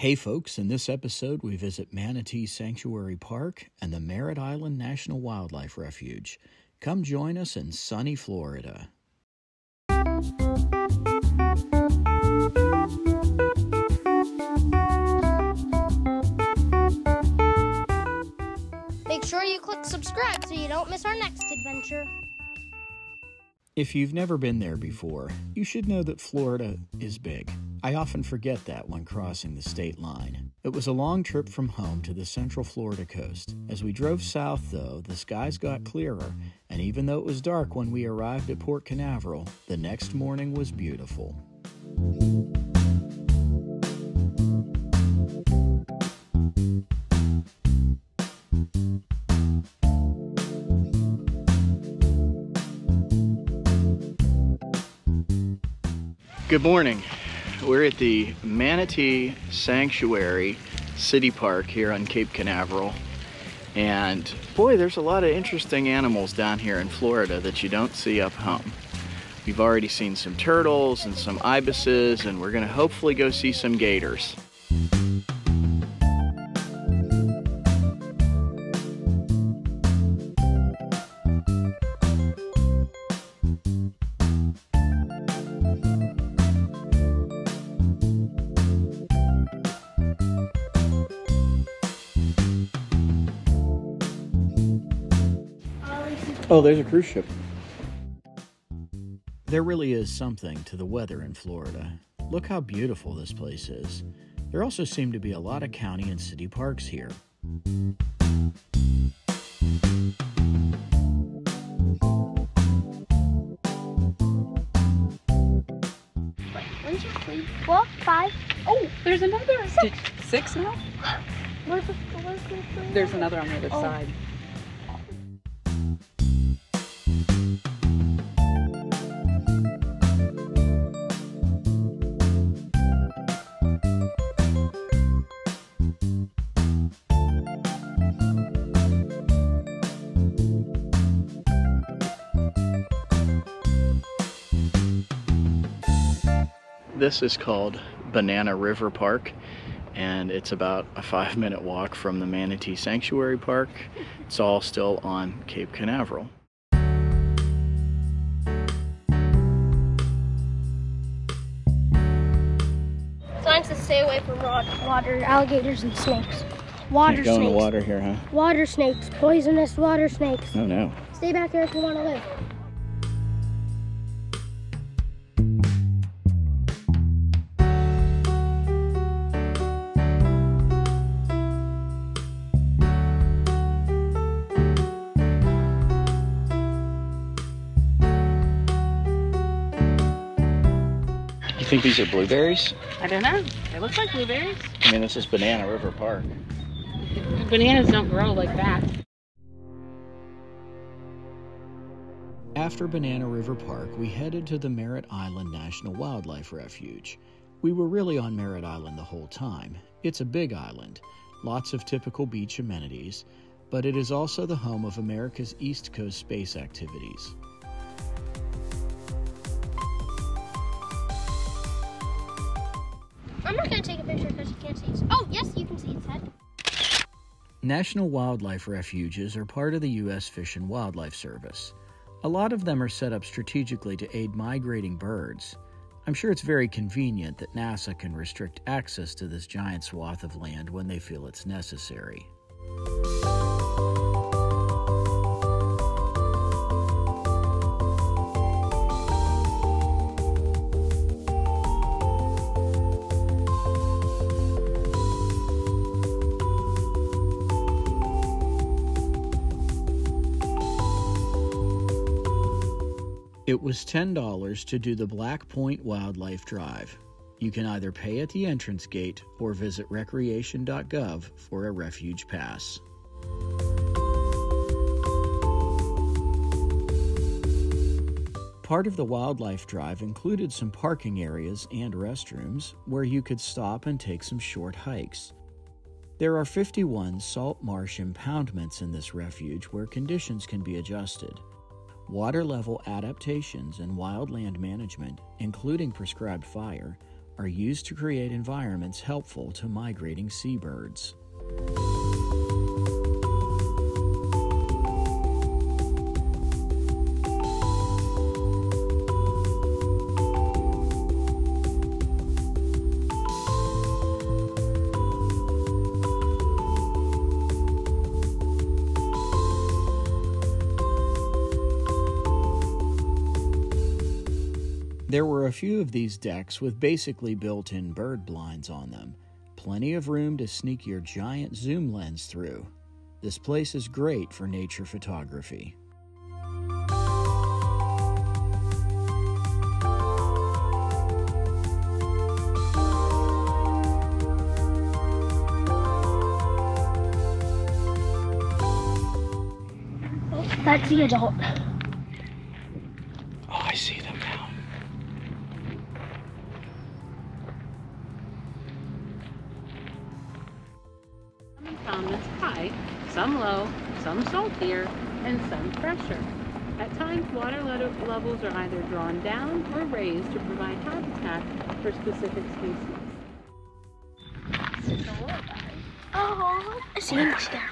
Hey, folks, in this episode, we visit Manatee Sanctuary Park and the Merritt Island National Wildlife Refuge. Come join us in sunny Florida. Make sure you click subscribe so you don't miss our next adventure. If you've never been there before, you should know that Florida is big. I often forget that when crossing the state line. It was a long trip from home to the central Florida coast. As we drove south, though, the skies got clearer, and even though it was dark when we arrived at Port Canaveral, the next morning was beautiful. Good morning. We're at the Manatee Sanctuary City Park here on Cape Canaveral. And boy, there's a lot of interesting animals down here in Florida that you don't see up home. We've already seen some turtles and some ibises, and we're gonna hopefully go see some gators. Oh, there's a cruise ship. There really is something to the weather in Florida. Look how beautiful this place is. There also seem to be a lot of county and city parks here. When's your sleep? Four, five. Oh, there's another. Did, six now? Where's the, where's the, There's another on the other Oh. side. This is called Banana River Park, and it's about a five minute walk from the Manatee Sanctuary Park. It's all still on Cape Canaveral. Signs to stay away from water, alligators, and snakes. Water in snakes. the water here, huh? Water snakes. Poisonous water snakes. Oh no. Stay back here if you want to live. Think these are blueberries? I don't know. They look like blueberries. I mean, this is Banana River Park. Bananas don't grow like that. After Banana River Park, we headed to the Merritt Island National Wildlife Refuge. We were really on Merritt Island the whole time. It's a big island, lots of typical beach amenities, but it is also the home of America's East Coast space activities. I'm not going to take a picture because you can't see its Oh, yes, you can see its head. National wildlife refuges are part of the U.S. Fish and Wildlife Service. A lot of them are set up strategically to aid migrating birds. I'm sure it's very convenient that NASA can restrict access to this giant swath of land when they feel it's necessary. It was $10 to do the Black Point Wildlife Drive. You can either pay at the entrance gate or visit recreation.gov for a refuge pass. Part of the wildlife drive included some parking areas and restrooms where you could stop and take some short hikes. There are 51 salt marsh impoundments in this refuge where conditions can be adjusted. Water level adaptations and wildland management, including prescribed fire, are used to create environments helpful to migrating seabirds. There were a few of these decks with basically built in bird blinds on them, plenty of room to sneak your giant zoom lens through. This place is great for nature photography. That's the adult. Saltier, and some pressure. At times, water levels are either drawn down or raised to provide habitat for specific species. Oh, I see him there.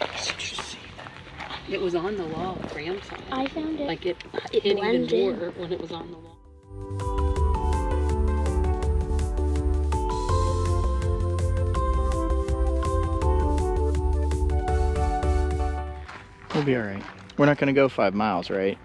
Did you see that? It was on the wall, Graham saw it. I found it. Like it, It it hit even blended in. more when it was on the wall. We'll be all right. We're not going to go five miles, right?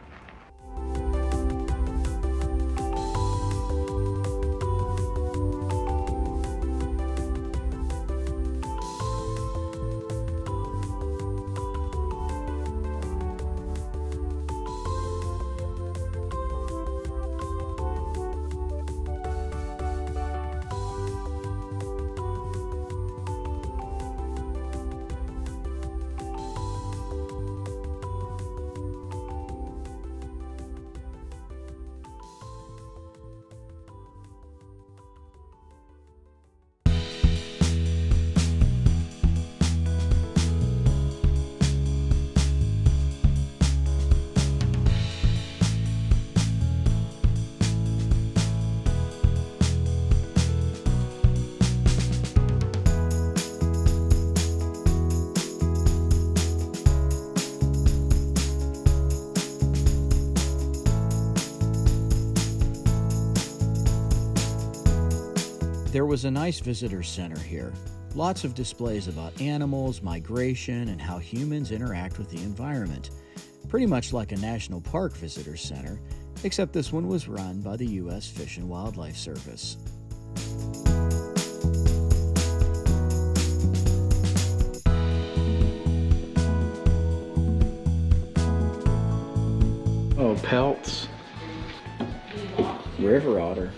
Was a nice visitor center here. Lots of displays about animals, migration, and how humans interact with the environment. Pretty much like a national park visitor center, except this one was run by the U.S. Fish and Wildlife Service. Oh, pelts. River otter.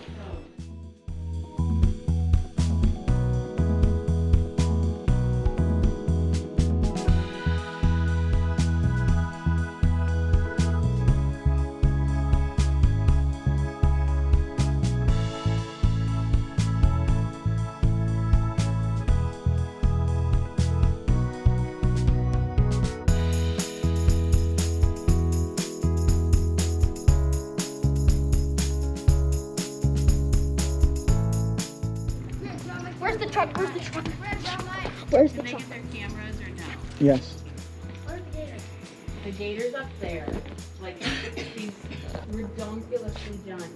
Where's the truck? Where's the truck? Where's the truck? their cameras or no? Yes. The gator's up there. Like these redonkulously giant.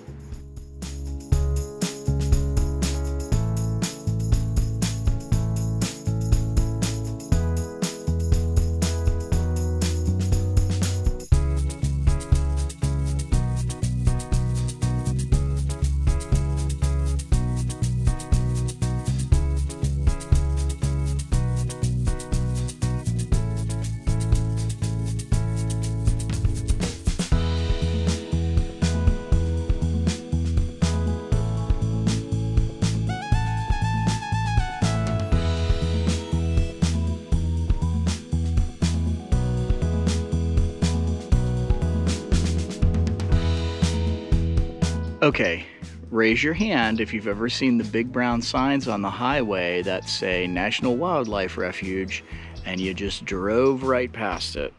Okay, raise your hand if you've ever seen the big brown signs on the highway that say National Wildlife Refuge and you just drove right past it.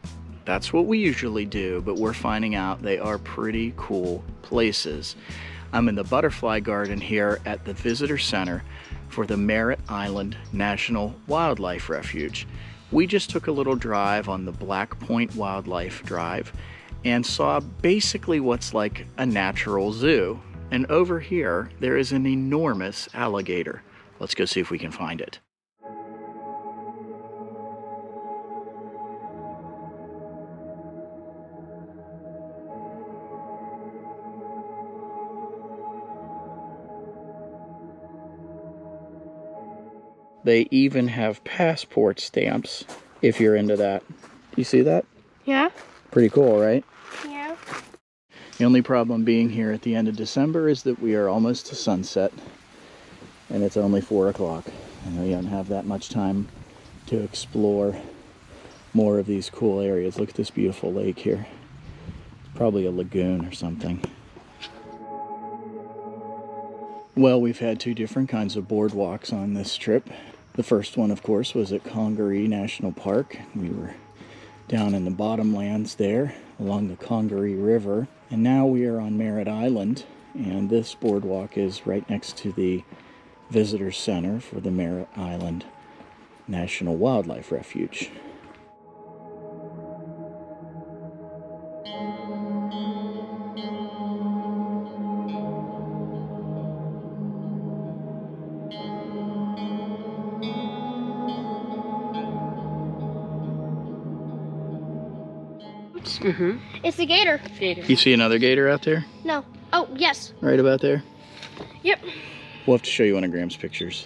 That's what we usually do, but we're finding out they are pretty cool places. I'm in the butterfly garden here at the Visitor Center for the Merritt Island National Wildlife Refuge. We just took a little drive on the Black Point Wildlife Drive and saw basically what's like a natural zoo. And over here, there is an enormous alligator. Let's go see if we can find it. They even have passport stamps if you're into that. You see that? Yeah. Pretty cool, right? Yeah. The only problem being here at the end of December is that we are almost to sunset and it's only four o'clock. And we don't have that much time to explore more of these cool areas. Look at this beautiful lake here. It's probably a lagoon or something. Well, we've had two different kinds of boardwalks on this trip. The first one, of course, was at Congaree National Park. We were down in the bottomlands there along the Congaree River. And now we are on Merritt Island, and this boardwalk is right next to the Visitor Center for the Merritt Island National Wildlife Refuge. Mm-hmm. It's the gator. Gator. You see another gator out there? No. Oh, yes. Right about there? Yep. We'll have to show you one of Graham's pictures.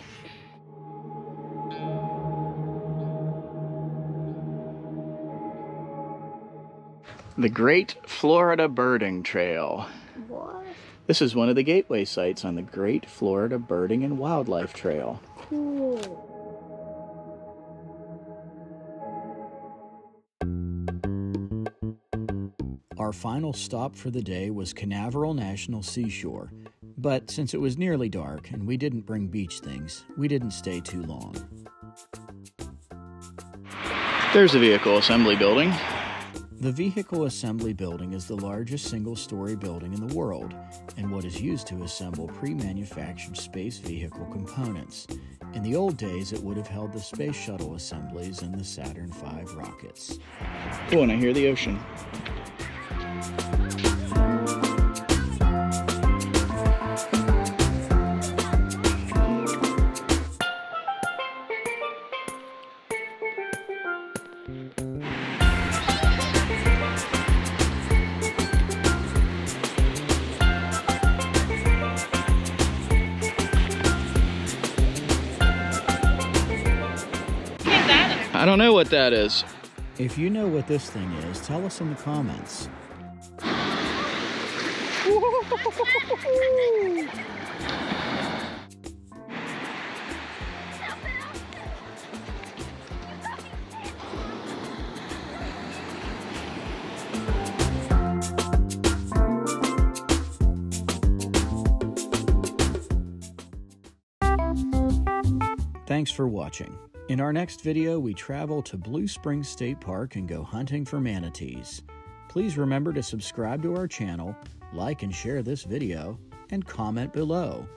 The Great Florida Birding Trail. What? This is one of the gateway sites on the Great Florida Birding and Wildlife Trail. Our final stop for the day was Canaveral National Seashore, but since it was nearly dark and we didn't bring beach things, we didn't stay too long. There's the vehicle assembly building. The Vehicle Assembly Building is the largest single story building in the world and what is used to assemble pre manufactured space vehicle components. In the old days, it would have held the space shuttle assemblies and the Saturn V rockets. Oh, and I hear the ocean. I don't know what that is. If you know what this thing is, tell us in the comments. Thanks for watching. In our next video, we travel to Blue Springs State Park and go hunting for manatees. Please remember to subscribe to our channel, like and share this video, and comment below.